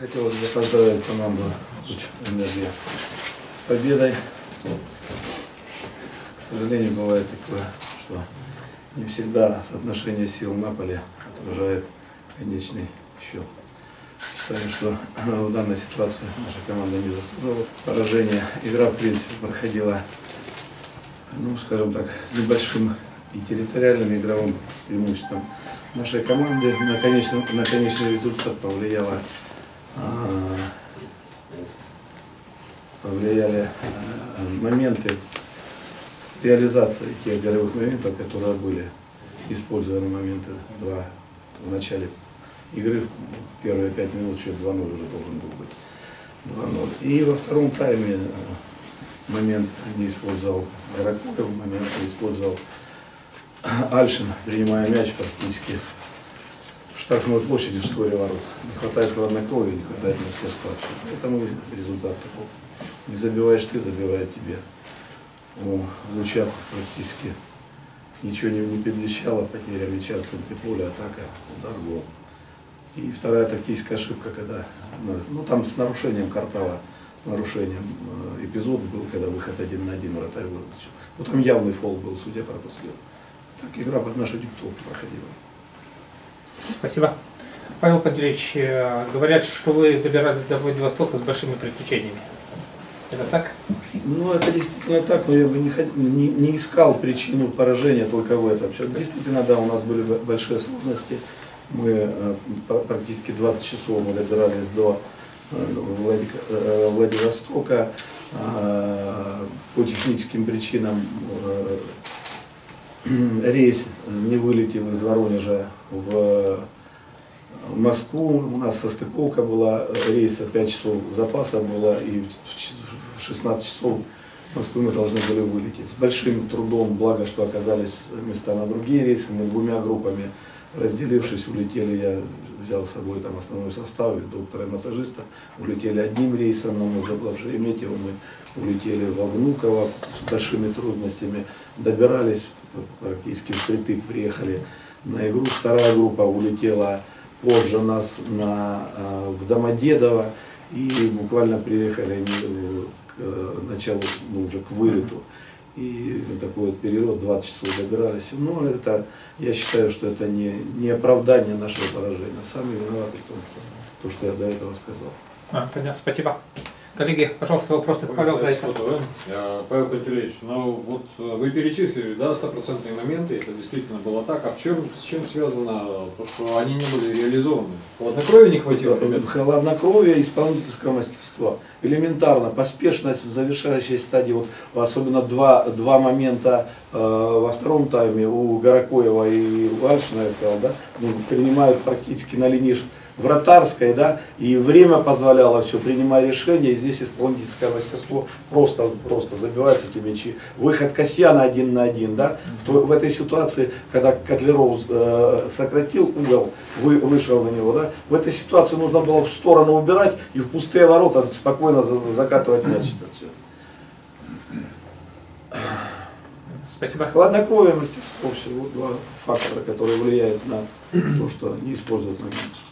Хотелось бы поздравить команду «Луч Энергия» с победой. К сожалению, бывает такое, что не всегда соотношение сил на поле отражает конечный счет. Считаю, что в данной ситуации наша команда не заслужила поражения. Игра, в принципе, проходила, ну, скажем так, с небольшим и территориальным игровым преимуществом нашей команды. На конечный, на конечный результат повлияло, повлияли а, моменты с реализацией тех голевых моментов, которые были использованы моменты два в начале игры. В первые пять минут счет 2-0 уже должен был быть. 2-0. И во втором тайме а, момент не использовал Горокоев, момент не использовал Альшин, принимая мяч практически в штрафной площади в створе ворот. Не хватает хладнокровия, не хватает мастерства. Поэтому результат такой. Не забиваешь ты, забивает тебе. У Луча практически ничего не, не предвещало, потеря мяча в центре поля, атака, удар, гол. И вторая тактическая ошибка, когда, ну там с нарушением картала, с нарушением э, эпизод был, когда выход один на один вратарь вытащил. Вот там явный фол был, судья пропустил. Так игра под нашу диктовку проходила. Спасибо. Павел Пантелеевич, э, говорят, что вы добирались до Владивостока с большими приключениями. Это так? Ну, это действительно так, но я бы не, не, не искал причину поражения только в этом. Действительно, да, у нас были большие сложности. Мы э, практически 20 часов мы добирались до э, Владивостока. А, по техническим причинам рейс не вылетел из Воронежа в Москву. У нас состыковка была рейса, 5 часов запаса было, и в 16 часов в Москву мы должны были вылететь. С большим трудом, благо, что оказались места на другие рейсы, мы двумя группами разделившись, улетели, я взял с собой там основной состав, доктора и массажиста, улетели одним рейсом, но мы уже было в Шереметьево, мы улетели во Внуково с большими трудностями, добирались практически впритык приехали на игру. Вторая группа улетела позже нас на, а, в Домодедово и буквально приехали к э, началу, ну, уже к вылету. И такой вот период, 20 часов добирались. Но это, я считаю, что это не, не оправдание нашего поражения. Сами виноваты в том, что, то, что я до этого сказал. А, понятно, спасибо. Коллеги, пожалуйста, вопросы. Павел Зайцев. Павел Пантелеевич, ну вот э, вы перечислили, да, стопроцентные моменты, это действительно было так. А в чем, с чем связано то, что они не были реализованы? Хладнокровия не хватило? Ребят? Хладнокровия, исполнительского мастерства. Элементарно, поспешность в завершающей стадии, вот, особенно два, два момента э, во втором тайме у Горокоева и у Альшина, я сказал, да, ну, принимают практически на линии вратарской, да, и время позволяло все, принимая решения, и здесь исполнительское мастерство просто, просто забивается эти мячи. Выход Касьяна один на один, да, в, в этой ситуации, когда Котлеров э, сократил угол, вы, вышел на него, да, в этой ситуации нужно было в сторону убирать и в пустые ворота спокойно закатывать мяч. Это все. Спасибо. Хладнокровие, мастерство, всего два фактора, которые влияют на то, что не используют момент.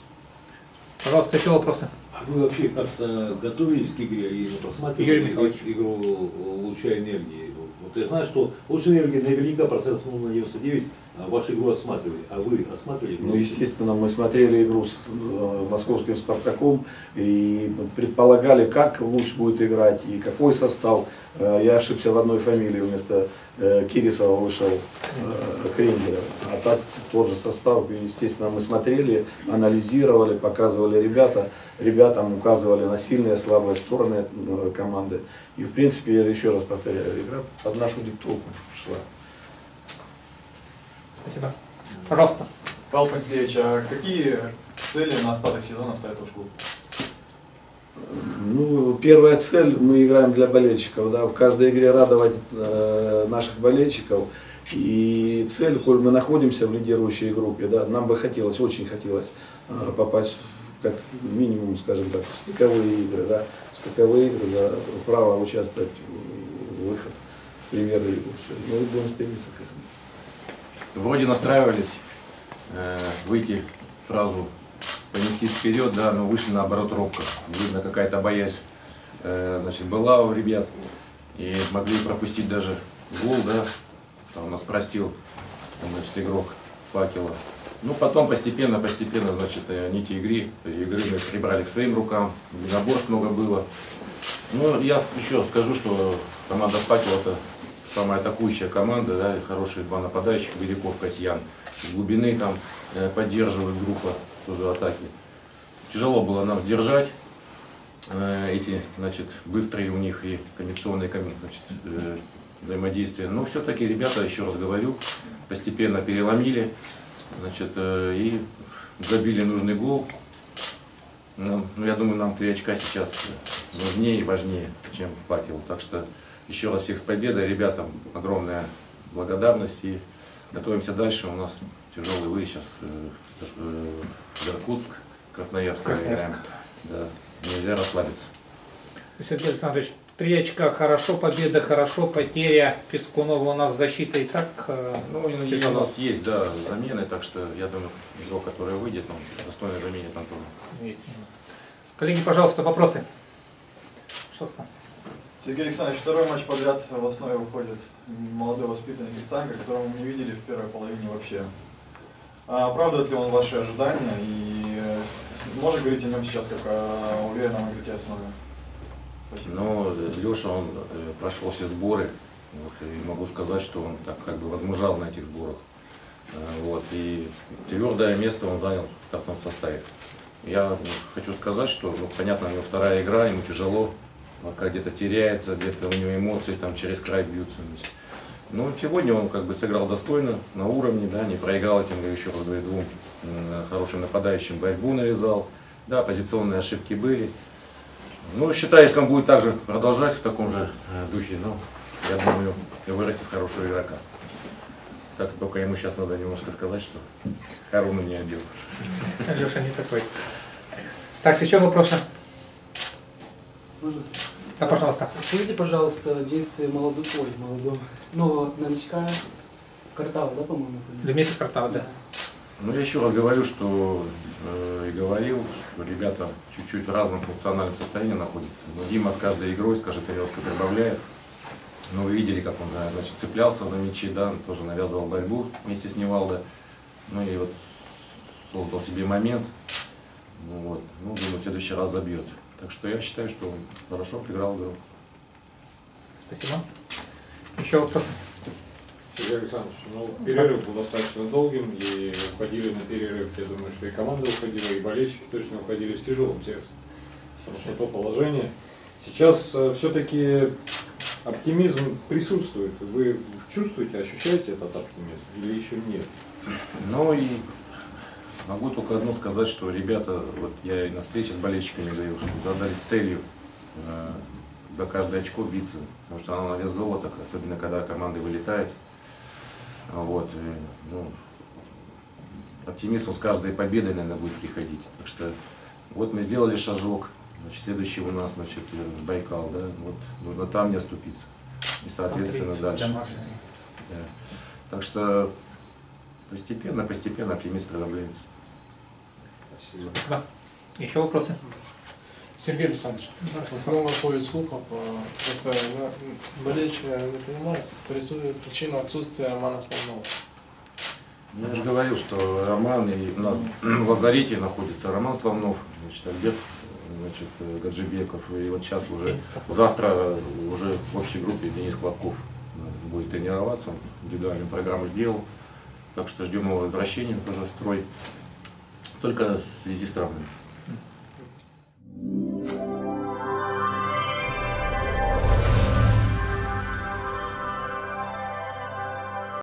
Пожалуйста, еще вопросы. А вы вообще как-то готовились к игре и просматривали игру луча энергии? Вот я знаю, что лучшая энергия наверняка процентов ну, на 99 а вашу игру осматривали, а вы осматривали? Ну, естественно, мы смотрели игру с э, московским «Спартаком» и предполагали, как Луч будет играть и какой состав. Э, я ошибся в одной фамилии, вместо э, Кирисова вышел Кренделя. А так тот же состав, естественно, мы смотрели, анализировали, показывали ребята, ребятам указывали на сильные и слабые стороны команды. И, в принципе, я еще раз повторяю, игра под нашу диктовку шла. Спасибо. Пожалуйста. Павел Пантелеевич, а какие цели на остаток сезона ставит ваш клуб? Ну, первая цель, мы играем для болельщиков, да, в каждой игре радовать э, наших болельщиков. И цель, коль мы находимся в лидирующей группе, да, нам бы хотелось, очень хотелось э, попасть в, как минимум, скажем так, в стыковые игры, да, в стыковые игры, да, право участвовать в выход в премьер-лигу. Все. Мы будем стремиться к этому вроде настраивались э, выйти сразу в понестись вперед, да, но вышли наоборот робко. Видно, какая-то боязнь э, значит, была у ребят. И могли пропустить даже гол, да, там нас простил значит, игрок факела. Ну, потом постепенно, постепенно, значит, нити игры, игры мы прибрали к своим рукам, единоборств много было. Ну, я еще скажу, что команда «Факел» это самая атакующая команда, да, хорошие два нападающих, Великов, Касьян. С глубины там э, поддерживает группа тоже атаки. Тяжело было нам сдержать э, эти, значит, быстрые у них и кондиционные ком- значит, э, взаимодействия. Но все-таки ребята, еще раз говорю, постепенно переломили, значит, и забили нужный гол. Ну, ну, я думаю, нам три очка сейчас нужнее и важнее, чем факел. Так что еще раз всех с победой. Ребятам огромная благодарность и готовимся дальше. У нас тяжелый выезд сейчас э, э, в Иркутск, Красноярск. Красноярск. Да, нельзя расслабиться. Сергей Александрович, три очка хорошо, победа хорошо, потеря Пескунова у нас защита и так. э, Ну, и у нас есть, да, замены, так что я думаю, игрок, который выйдет, он достойно заменит Антона. Коллеги, пожалуйста, вопросы. Пожалуйста. Сергей Александрович, второй матч подряд в основе выходит молодой воспитанник Александр, которого мы не видели в первой половине вообще. А оправдывает ли он ваши ожидания и э, можно говорить о нем сейчас как о уверенном игроке основы? Спасибо. Но Леша, он э, прошел все сборы, вот, и могу сказать, что он так как бы возмужал на этих сборах. Э, Вот, и твердое место он занял в штатном составе. Я ну, хочу сказать, что, ну, понятно, у него вторая игра, ему тяжело, пока где-то теряется, где-то у него эмоции там через край бьются. значит. Но сегодня он как бы сыграл достойно, на уровне, да, не проиграл этим, я еще раз говорю, двум хорошим нападающим борьбу навязал. Да, позиционные ошибки были. Ну, считаю, если он будет также продолжать в таком же э, духе, ну, я думаю, вырастет хорошего игрока. Так только ему сейчас надо немножко сказать, что Харуна не обил. Леша не такой. Так, еще вопросы? Можно? Да, пожалуйста. Скажите, пожалуйста, действие молодого, ой, молодого, нового новичка Картава, да, по-моему? Дмитрий Картава, да. Ну, я еще раз говорю, что э, и говорил, что ребята чуть-чуть в разном функциональном состоянии находятся. Но Дима с каждой игрой, с каждой тарелкой прибавляет. Ну, вы видели, как он да, значит, цеплялся за мячи, да, тоже навязывал борьбу вместе с Невалдо. Ну и вот создал себе момент. Ну, вот. ну, думаю, в следующий раз забьет. Так что я считаю, что он хорошо отыграл игру. Спасибо. Еще вопросы? Сергей Александрович, ну, перерыв был достаточно долгим, и уходили на перерыв, я думаю, что и команда уходила, и болельщики точно уходили с тяжелым сердцем. Потому что то положение. Сейчас все-таки оптимизм присутствует. Вы чувствуете, ощущаете этот оптимизм или еще нет? Ну и могу только одно сказать, что ребята, вот я и на встрече с болельщиками говорил, что задались целью э, за каждое очко биться, потому что оно на вес золота, особенно когда команды вылетают. Вот, и, ну, оптимизм с каждой победой, наверное, будет приходить. Так что вот мы сделали шажок, значит, следующий у нас, значит, э, Байкал, да, вот нужно там не оступиться. И, соответственно, дальше. Да. Так что постепенно, постепенно оптимизм проявляется. Спасибо. Да. Еще вопросы? Сергей Александрович. В основном ходит слухов, э, просто ну, болельщики не понимают, присутствует причину отсутствия Романа Славнова. Я же говорил, что Роман и у нас в лазарете находится Роман Славнов, значит, Альберт значит, Гаджибеков. И вот сейчас уже, завтра уже в общей группе Денис Клопков будет тренироваться, индивидуальную программу сделал. Так что ждем его возвращения тоже в строй. Только в связи с травмой.